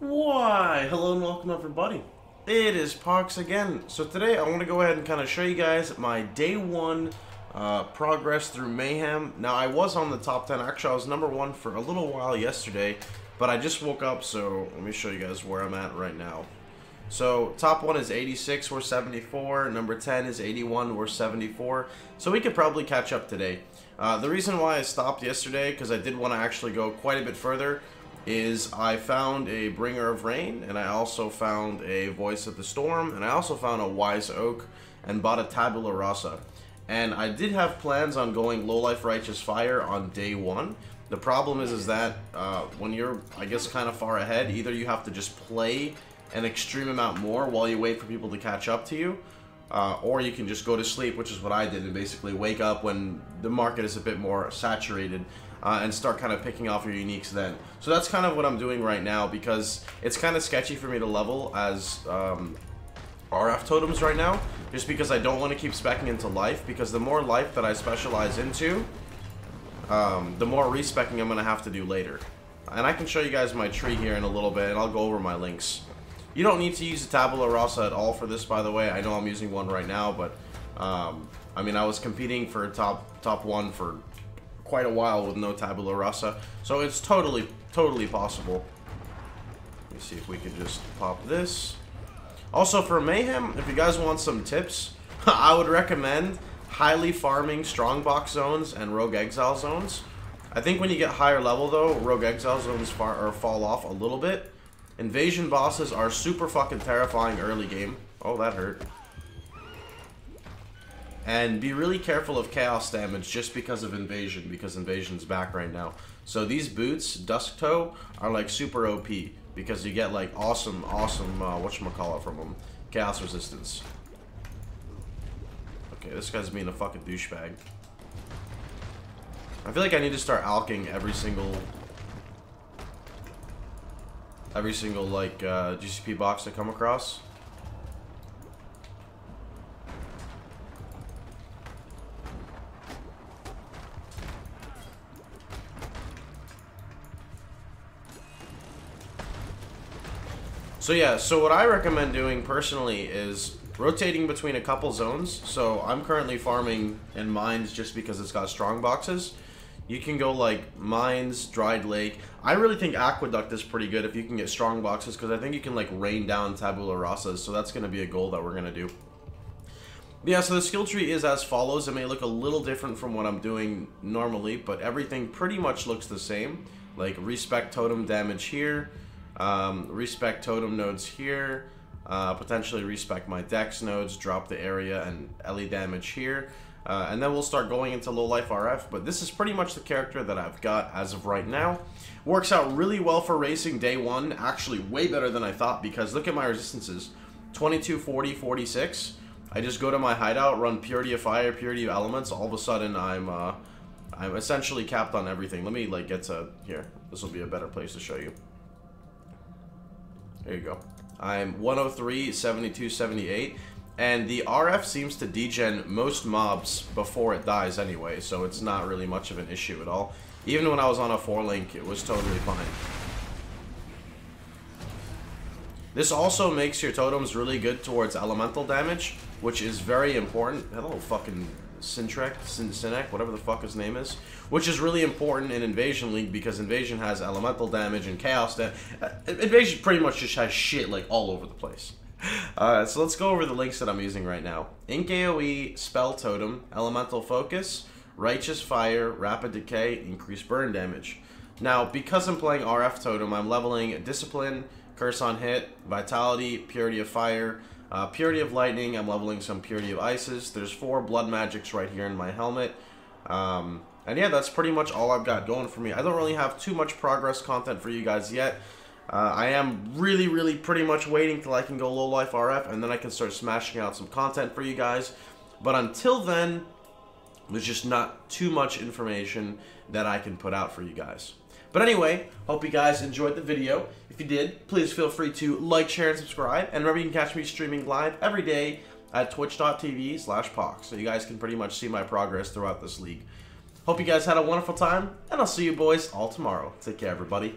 Why, hello and welcome everybody. It is Pohx again. So today I want to go ahead and kind of show you guys my day one uh, progress through Mayhem. Now I was on the top 10, actually I was number one for a little while yesterday, but I just woke up so let me show you guys where I'm at right now. So top one is 86, we're 74. Number 10 is 81, we're 74. So we could probably catch up today. Uh, the reason why I stopped yesterday, because I did want to actually go quite a bit further, is I found a Bringer of Rain, and I also found a Voice of the Storm, and I also found a Wise Oak, and bought a Tabula Rasa. And I did have plans on going Low Life Righteous Fire on day one. The problem is, is that uh, when you're, I guess, kind of far ahead, either you have to just play an extreme amount more while you wait for people to catch up to you, uh, or you can just go to sleep, which is what I did, and basically wake up when the market is a bit more saturated uh, and start kind of picking off your uniques then. So that's kind of what I'm doing right now because it's kind of sketchy for me to level as um, RF totems right now, just because I don't want to keep specking into life, because the more life that I specialize into, um, the more respecking I'm going to have to do later. And I can show you guys my tree here in a little bit, and I'll go over my links. You don't need to use a Tabula Rasa at all for this, by the way. I know I'm using one right now, but, um, I mean, I was competing for top top one for quite a while with no tabula rasa. So it's totally, totally possible. Let me see if we can just pop this. Also for Mayhem, if you guys want some tips, I would recommend highly farming Strongbox zones and Rogue Exile zones. I think when you get higher level though, Rogue Exile zones far, or fall off a little bit. Invasion bosses are super fucking terrifying early game. Oh, that hurt. And be really careful of chaos damage just because of invasion, because invasion's back right now. So these boots, Dusktoe, are like super OP because you get like awesome, awesome, uh, whatchamacallit from them. Chaos resistance. Okay, this guy's being a fucking douchebag. I feel like I need to start alching every single every single like uh, GCP box I come across. So yeah, so what I recommend doing personally is rotating between a couple zones. So I'm currently farming in mines just because it's got strong boxes. You can go like mines, dried lake. I really think aqueduct is pretty good if you can get strong boxes because I think you can like rain down tabula rasas. So that's going to be a goal that we're going to do. But yeah, so the skill tree is as follows. It may look a little different from what I'm doing normally, but everything pretty much looks the same. Like respect totem damage here. Um, respect totem nodes here. Uh, potentially respect my dex nodes, drop the area and LE damage here. Uh, and then we'll start going into low life RF. But this is pretty much the character that I've got as of right now. Works out really well for racing day one. Actually, way better than I thought because look at my resistances. 22, 40, 46. I just go to my hideout, run Purity of Fire, Purity of Elements. All of a sudden, I'm uh, I'm essentially capped on everything. Let me like get to here. This will be a better place to show you. There you go. I'm 103, 72, 78. And the RF seems to degen most mobs before it dies anyway, so it's not really much of an issue at all. Even when I was on a 4-link, it was totally fine. This also makes your totems really good towards elemental damage, which is very important. Hello, fucking Sintrek, Sin whatever the fuck his name is, which is really important in Invasion League because Invasion has elemental damage and chaos damage. Uh, Invasion pretty much just has shit like all over the place. Uh, so let's go over the links that I'm using right now. Inc AoE, Spell Totem, Elemental Focus, Righteous Fire, Rapid Decay, Increased Burn Damage. Now, because I'm playing RF Totem, I'm leveling Discipline, Curse on Hit, Vitality, Purity of Fire, uh, Purity of Lightning, I'm leveling some Purity of Ices. There's four Blood Magics right here in my helmet. Um, and yeah, that's pretty much all I've got going for me. I don't really have too much progress content for you guys yet. Uh, I am really, really pretty much waiting till I can go low life RF, and then I can start smashing out some content for you guys. But until then, there's just not too much information that I can put out for you guys. But anyway, hope you guys enjoyed the video. If you did, please feel free to like, share, and subscribe. And remember, you can catch me streaming live every day at twitch.tv slash Pohx. So you guys can pretty much see my progress throughout this league. Hope you guys had a wonderful time, and I'll see you boys all tomorrow. Take care, everybody.